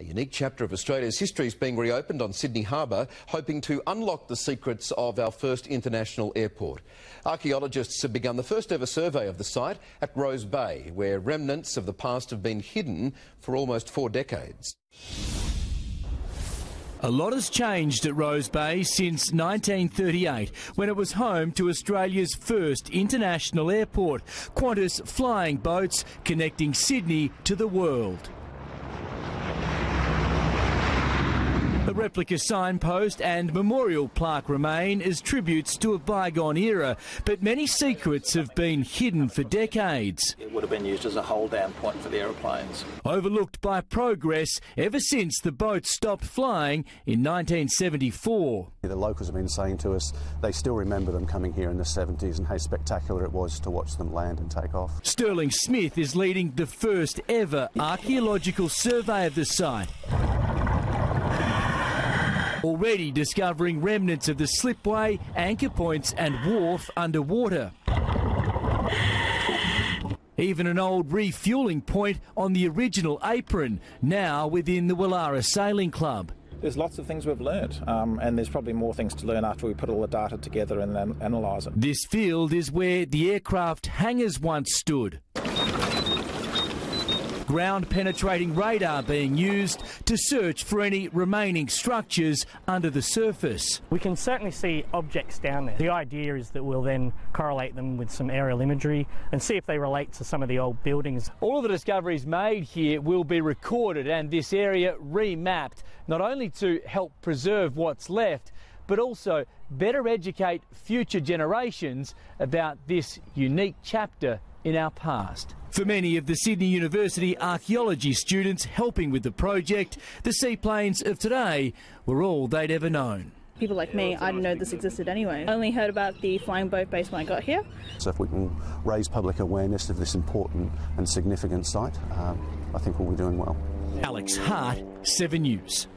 A unique chapter of Australia's history is being reopened on Sydney Harbour, hoping to unlock the secrets of our first international airport. Archaeologists have begun the first ever survey of the site at Rose Bay, where remnants of the past have been hidden for almost four decades. A lot has changed at Rose Bay since 1938, when it was home to Australia's first international airport, Qantas flying boats connecting Sydney to the world. Replica signpost and memorial plaque remain as tributes to a bygone era, but many secrets have been hidden for decades. It would have been used as a hold down point for the aeroplanes. Overlooked by progress ever since the boat stopped flying in 1974. The locals have been saying to us they still remember them coming here in the 70s and how spectacular it was to watch them land and take off. Stirling Smith is leading the first ever archaeological survey of the site already discovering remnants of the slipway, anchor points and wharf underwater. Even an old refuelling point on the original apron, now within the Woollahra Sailing Club. There's lots of things we've learnt, um, and there's probably more things to learn after we put all the data together and then analyse it. This field is where the aircraft hangars once stood ground penetrating radar being used to search for any remaining structures under the surface. We can certainly see objects down there. The idea is that we'll then correlate them with some aerial imagery and see if they relate to some of the old buildings. All of the discoveries made here will be recorded and this area remapped, not only to help preserve what's left, but also better educate future generations about this unique chapter in our past. For many of the Sydney University archaeology students helping with the project, the seaplanes of today were all they'd ever known. People like me, I didn't know this existed anyway. I only heard about the flying boat base when I got here. So if we can raise public awareness of this important and significant site, um, I think we'll be doing well. Alex Hart, 7 News.